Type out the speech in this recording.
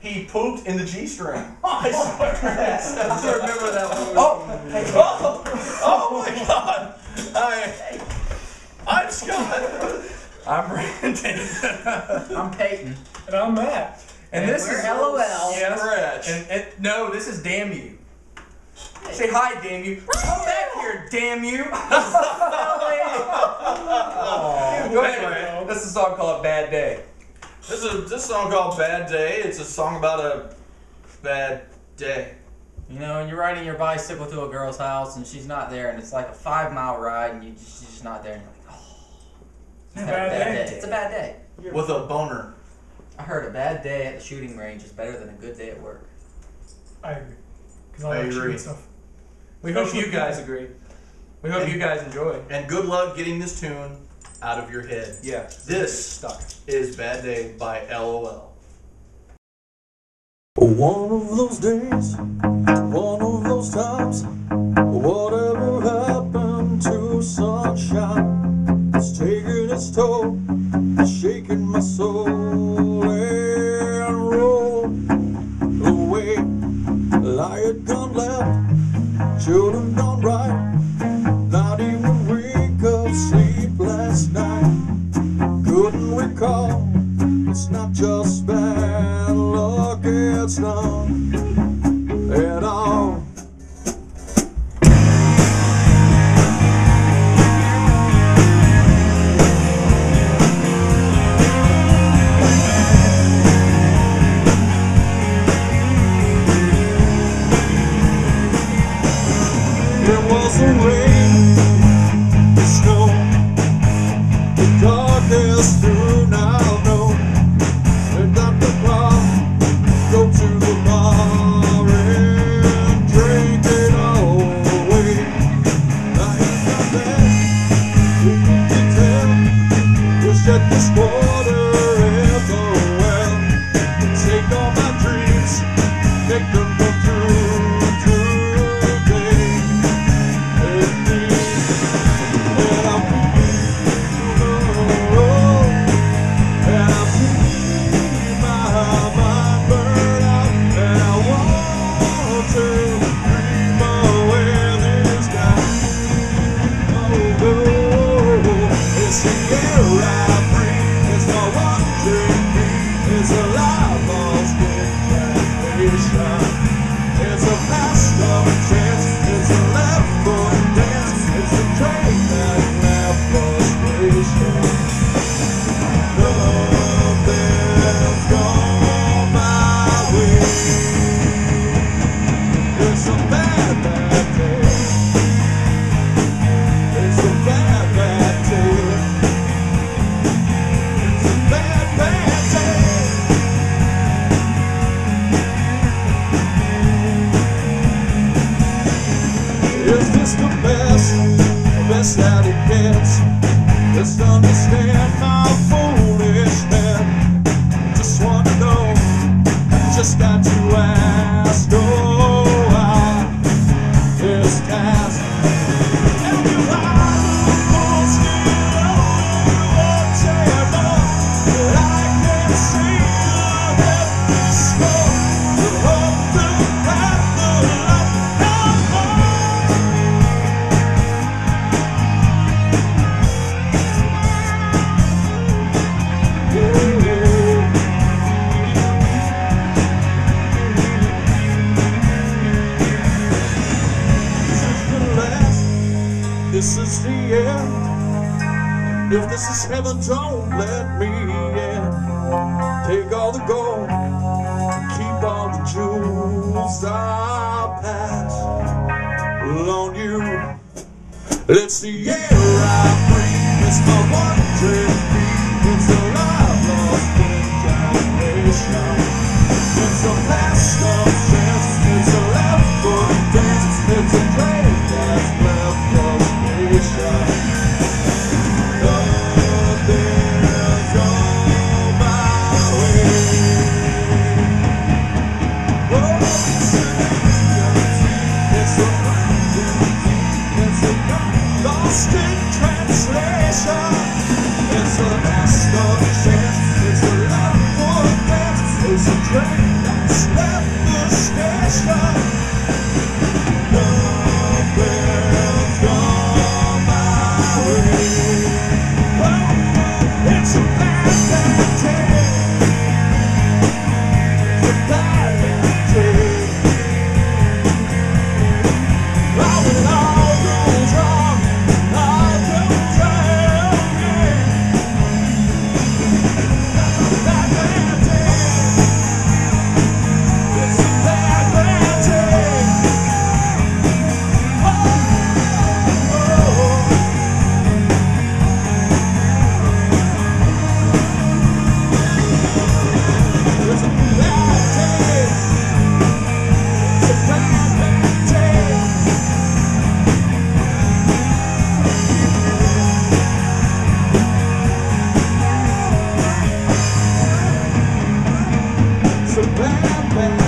he pooped in the G string. Oh, I swear to God, still remember that one. Oh, oh, oh my God! I, I'm Scott. I'm Brandon. I'm Peyton. And I'm Matt. and this we're is Ell-O-Ell. Yes. Scratch. And, and no, this is damn you. Say hi, damn you. Come back here, damn you. Go ahead. This is a song called Bad Day. This is this song called "Bad Day." It's a song about a bad day. You know, and you're riding your bicycle to a girl's house and she's not there, and it's like a five mile ride, and you just, she's just not there, and you're like, oh, it's a Bad day. It's a bad day. with a boner. I heard a bad day at the shooting range is better than a good day at work. I agree. Because I, I like agree. stuff. We hope you guys agree. We hope you guys enjoy. And good luck getting this tune out of your head. Yeah. This stuck. is "Bad Day" by Ell-O-Ell. One of those days, one of those times, whatever happened to sunshine? It's taking its toll, it's shaking my soul and roll away. Lie it gone left, should have gone right. That it gets? Just understand my foolish head. Just wanna know, just got to ask. This is the end. If this is heaven, don't let me in. Take all the gold, keep all the jewels I pass on you. It's the air I breathe, it's my one bad, bad